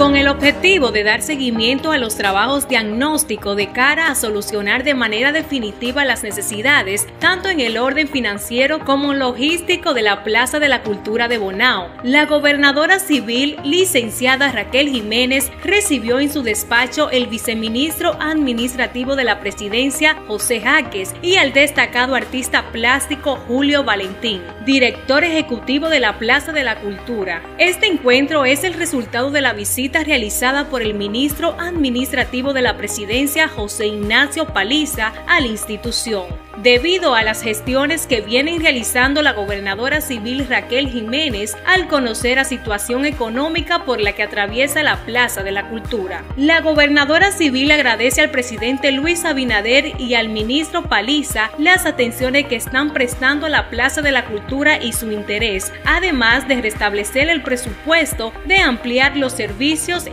con el objetivo de dar seguimiento a los trabajos diagnóstico de cara a solucionar de manera definitiva las necesidades, tanto en el orden financiero como logístico de la Plaza de la Cultura de Bonao. La gobernadora civil, licenciada Raquel Jiménez, recibió en su despacho el viceministro administrativo de la presidencia, José Jaques, y al destacado artista plástico Julio Valentín, director ejecutivo de la Plaza de la Cultura. Este encuentro es el resultado de la visita realizada por el ministro administrativo de la presidencia José Ignacio Paliza a la institución. Debido a las gestiones que viene realizando la gobernadora civil Raquel Jiménez al conocer la situación económica por la que atraviesa la Plaza de la Cultura, la gobernadora civil agradece al presidente Luis Abinader y al ministro Paliza las atenciones que están prestando a la Plaza de la Cultura y su interés, además de restablecer el presupuesto, de ampliar los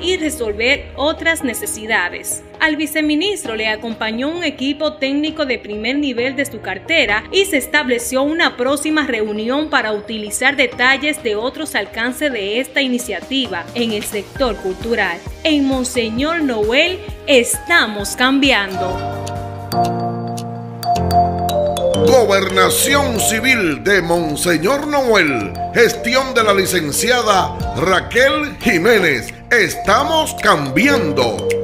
y resolver otras necesidades. Al viceministro le acompañó un equipo técnico de primer nivel de su cartera y se estableció una próxima reunión para utilizar detalles de otros alcances de esta iniciativa en el sector cultural. En Monseñor Noel estamos cambiando. Gobernación Civil de Monseñor Noel, gestión de la licenciada Raquel Jiménez. Estamos cambiando.